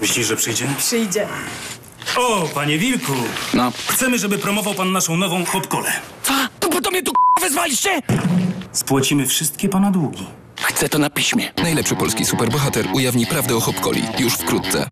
Myślisz, że przyjdzie? Przyjdzie. O, panie Wilku! No. Chcemy, żeby promował pan naszą nową hopkolę. Co? To po to mnie tu wezwaliście? Spłacimy wszystkie pana długi. Chcę to na piśmie. Najlepszy polski superbohater ujawni prawdę o Hopkoli już wkrótce.